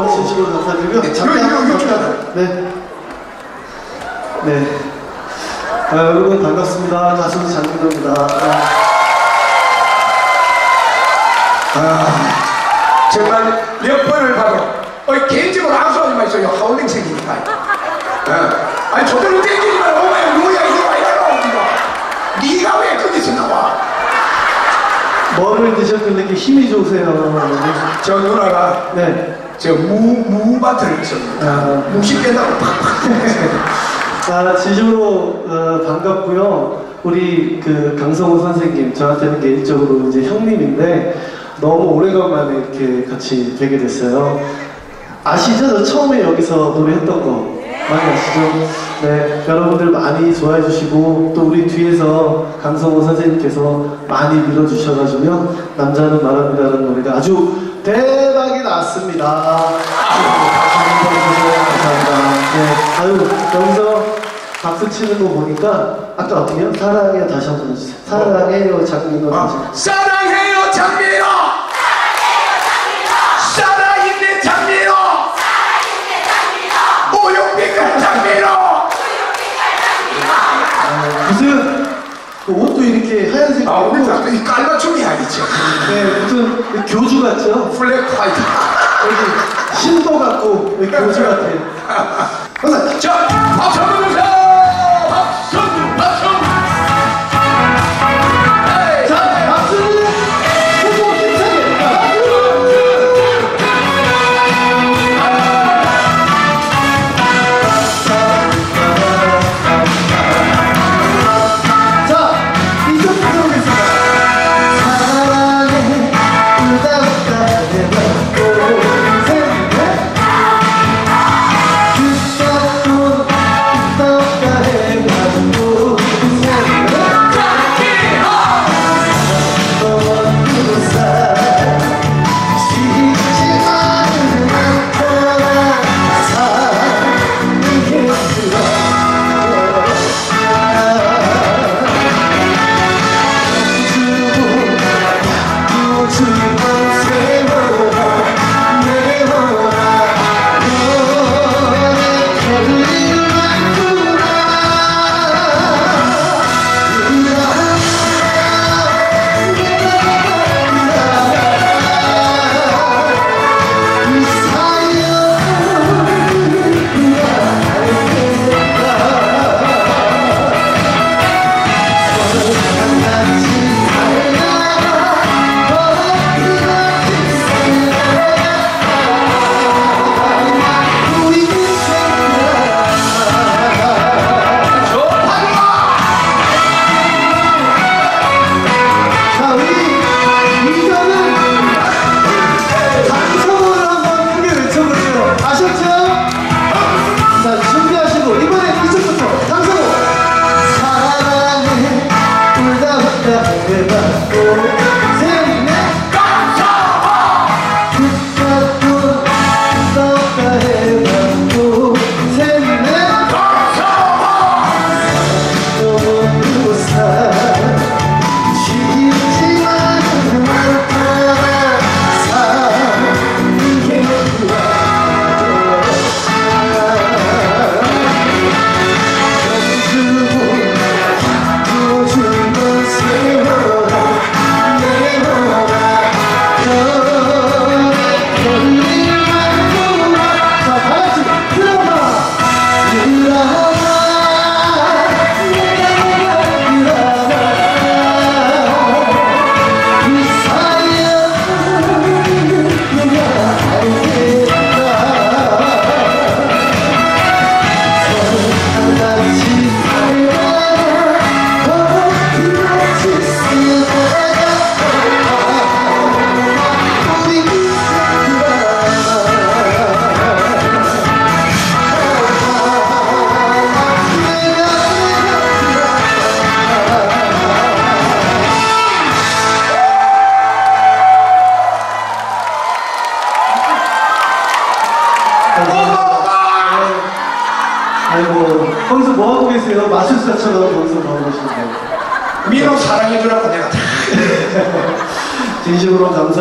와주셔서 감사드리고요. 네, 잠깐 이거, 이거, 이거 네. 네. 아, 여러분 반갑습니다. 가수 장민호입니다. 아, 정말 몇 번을 봐도 어, 개인적으로 암수하지 마세요. 하울링 생기니까. 어. 아니 저대로 땡기지 말고 오마야 누구야 이거 와 이거 이거. 네가 왜 거기서 나와? 뭐를 드셨길래 이렇게 힘이 좋으세요? 저 누나가 네. 저 무, 무밭을. 무식 뺀다고 팍팍 아, 진심으로 어, 반갑고요. 우리 그 강성호 선생님, 저한테는 개인적으로 이제 형님인데 너무 오래간만에 이렇게 같이 뵈게 됐어요. 아시죠? 저 처음에 여기서 노래했던 거 많이 아시죠? 네, 여러분들 많이 좋아해 주시고 또 우리 뒤에서 강성호 선생님께서 많이 밀어주셔가지고요. 남자는 말합니다라는 노래가 아주 대박이 났습니다. 감사합니다. 네, 아유 여기서 박수 치는 거 보니까 아까 어떻게요? 사랑해요 다시 한 번 해주세요. 사랑해요 장민호 다시. 아, 사랑해요 장민호 살아있는 장민호 모욕비가 장민호 무슨 그 옷도 이렇게 하얀색 아 우리 입고 사람들 이 깔맞춤이 네 무슨 교주 같죠? 블랙 화이트 여기 신도 같고 교주 같아. 그래서 자 박수 한번 주세요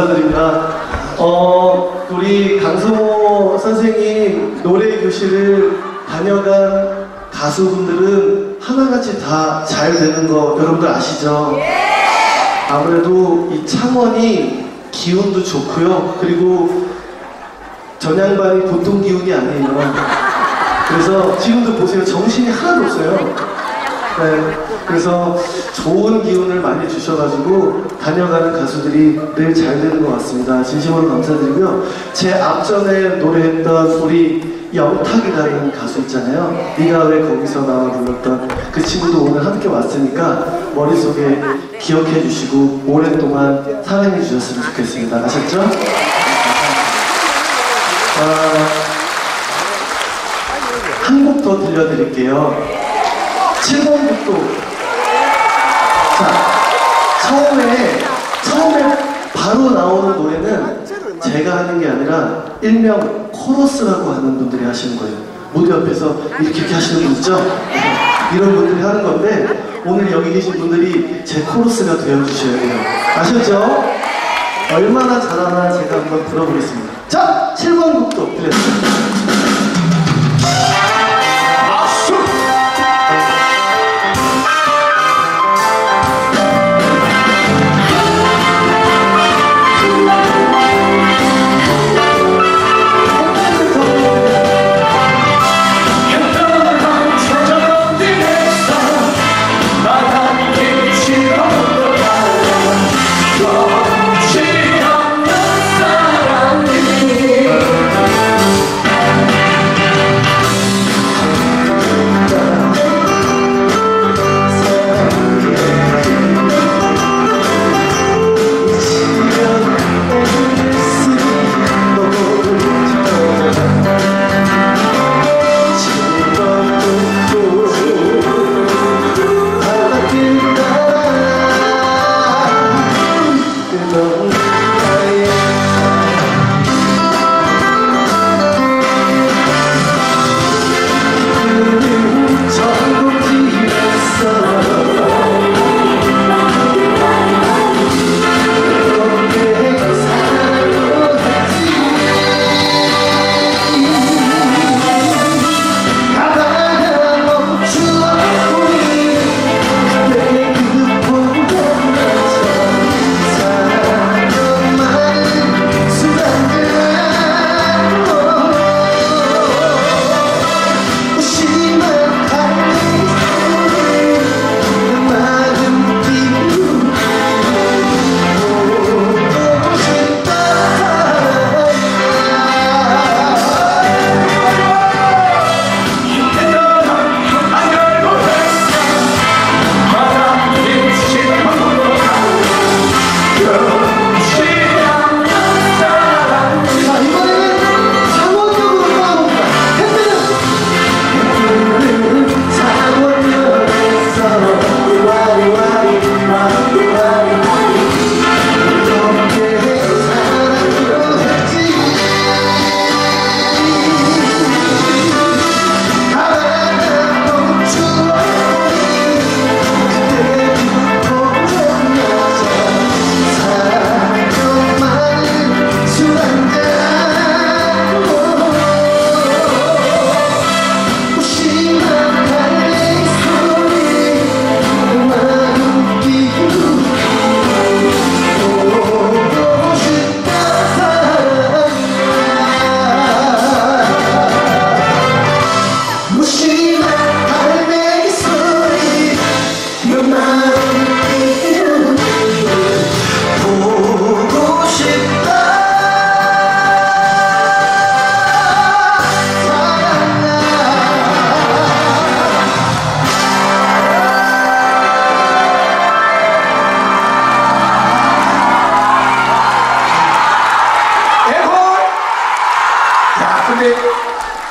감사드립니다. 어, 우리 강성호 선생님 노래 교실을 다녀간 가수분들은 하나같이 다 잘 되는 거 여러분들 아시죠? 아무래도 이 창원이 기운도 좋고요. 그리고 전양반이 보통 기운이 아니에요. 그래서 지금도 보세요. 정신이 하나도 없어요. 네. 그래서 좋은 기운을 많이 주셔가지고 다녀가는 가수들이 늘 잘 되는 것 같습니다. 진심으로 감사드리고요. 제 앞전에 노래했던 우리 영탁이라는 가수 있잖아요. 네가 왜 거기서 나와 불렀던 그 친구도 오늘 함께 왔으니까 머릿속에 기억해 주시고 오랫동안 사랑해 주셨으면 좋겠습니다. 아셨죠? 한곡더 들려드릴게요. 7번 곡도. 자, 처음에, 처음에 바로 나오는 노래는 제가 하는 게 아니라 일명 코러스라고 하는 분들이 하시는 거예요. 무대 옆에서 이렇게 이렇게 하시는 분 있죠? 이런 분들이 하는 건데, 오늘 여기 계신 분들이 제 코러스가 되어주셔야 돼요. 아셨죠? 얼마나 잘하나 제가 한번 들어보겠습니다. 자, 7번 곡도 들려주세요.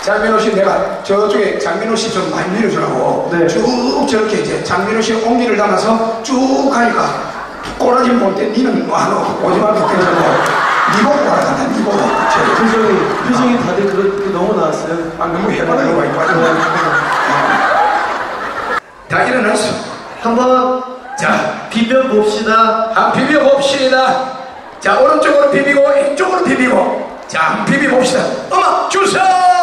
장민호 씨 내가 저쪽에 장민호 씨 좀 많이 밀어주라고. 네. 쭉 저렇게 이제 장민호 씨 옹기를 담아서 쭉 가니까 꼬라지 못해 니는 뭐하노? 오지 말고 그러고 니 보고 꼬라간다 니 보고. 저기. 표정이 표정이 다들 그렇게 너무 나왔어요. 아 너무 해바라기 많이 빠져 다 일어났어 한번 자. 비벼 봅시다. 한 비벼 봅시다. 자 오른쪽으로 비비고 왼쪽으로 비비고. 자 비비 봅시다. 음악 주세요